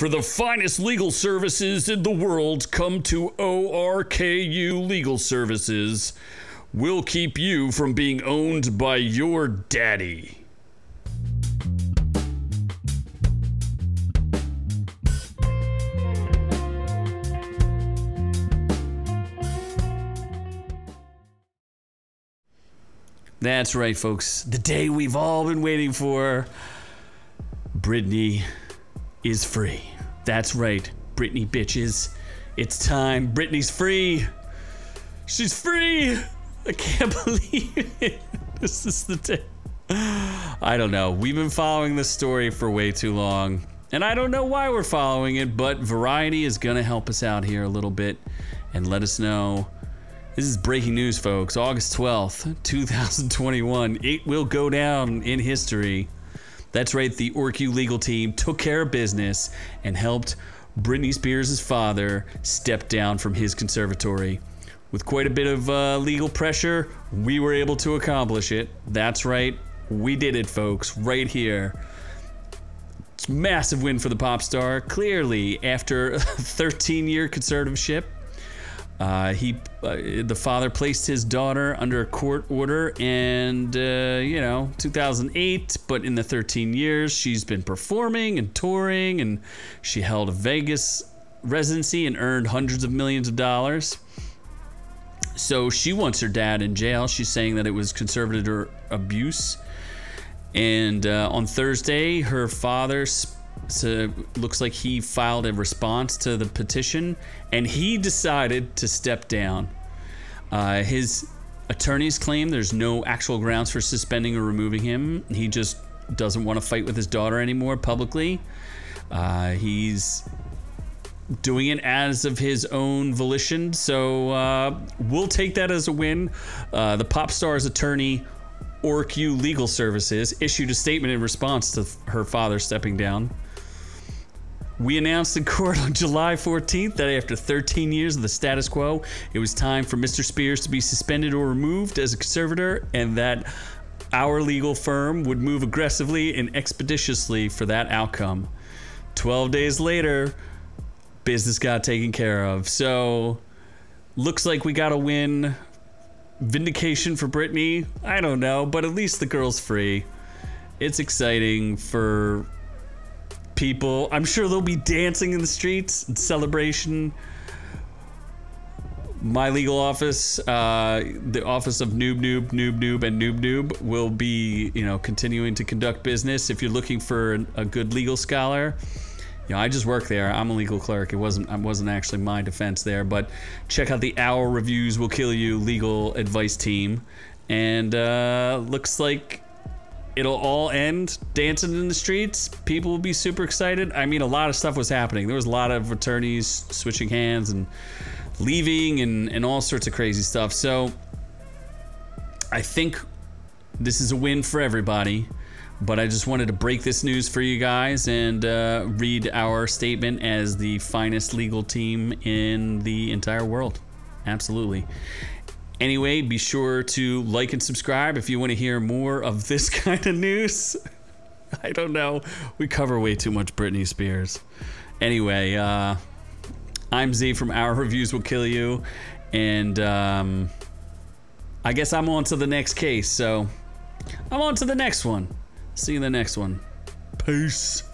For the finest legal services in the world, come to ORKU Legal Services. We'll keep you from being owned by your daddy. That's right, folks. The day we've all been waiting for. Britney is free. That's right, Britney bitches. It's time. Britney's free. She's free. I can't believe it. This is the day. I don't know. We've been following this story for way too long. And I don't know why we're following it, but Variety is going to help us out here a little bit and let us know. This is breaking news, folks. August 12th, 2021. It will go down in history. That's right, the ORKU legal team took care of business and helped Britney Spears' father step down from his conservatory. With quite a bit of uh, legal pressure, we were able to accomplish it. That's right, we did it, folks, right here. It's massive win for the pop star. Clearly, after a 13 year conservatorship, uh, he, uh, the father placed his daughter under a court order, and uh, you know, 2008. But in the 13 years, she's been performing and touring, and she held a Vegas residency and earned hundreds of millions of dollars. So she wants her dad in jail. She's saying that it was conservator abuse. And uh, on Thursday, her father. Sp- so looks like he filed a response to the petition and he decided to step down. Uh, his attorneys claim there's no actual grounds for suspending or removing him. He just doesn't want to fight with his daughter anymore publicly. Uh, he's doing it as of his own volition. So uh, we'll take that as a win. Uh, the pop star's attorney, ORKU Legal Services, issued a statement in response to her father stepping down. We announced in court on July 14th that after 13 years of the status quo, it was time for Mr. Spears to be suspended or removed as a conservator, and that our legal firm would move aggressively and expeditiously for that outcome. 12 days later, business got taken care of. So, looks like we got a win. Vindication for Britney? I don't know, but at least the girl's free. It's exciting for people. I'm sure they'll be dancing in the streets in celebration. My legal office, uh, the office of Noob Noob Noob Noob and Noob Noob, will be you know continuing to conduct business. If you're looking for a good legal scholar, you know I just work there. I'm a legal clerk. It wasn't I wasn't actually my defense there, but check out the Our Reviews Will Kill You legal advice team, and uh, looks like it'll all end dancing in the streets. People will be super excited. I mean, a lot of stuff was happening. There was a lot of attorneys switching hands and leaving and, and all sorts of crazy stuff. So I think this is a win for everybody. But I just wanted to break this news for you guys and uh, read our statement as the finest legal team in the entire world. Absolutely. Anyway, be sure to like and subscribe if you want to hear more of this kind of news. I don't know. We cover way too much Britney Spears. Anyway, uh, I'm Z from Our Reviews Will Kill You. And um, I guess I'm on to the next case. So I'm on to the next one. See you in the next one. Peace.